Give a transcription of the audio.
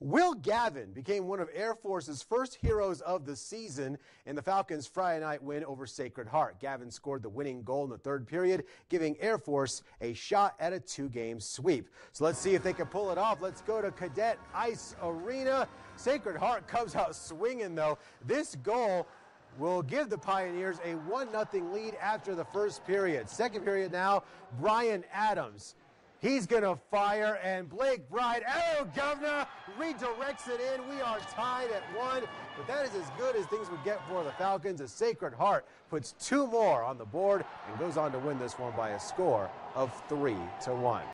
Will Gavin became one of Air Force's first heroes of the season in the Falcons' Friday night win over Sacred Heart. Gavin scored the winning goal in the third period, giving Air Force a shot at a two-game sweep. So let's see if they can pull it off. Let's go to Cadet Ice Arena. Sacred Heart comes out swinging, though. This goal will give the Pioneers a 1-0 lead after the first period. Second period now, Brian Adams He's going to fire, and Blake Bride, oh, governor, redirects it in. We are tied at one, but that is as good as things would get for the Falcons. A Sacred Heart puts two more on the board and goes on to win this one by a score of three to one.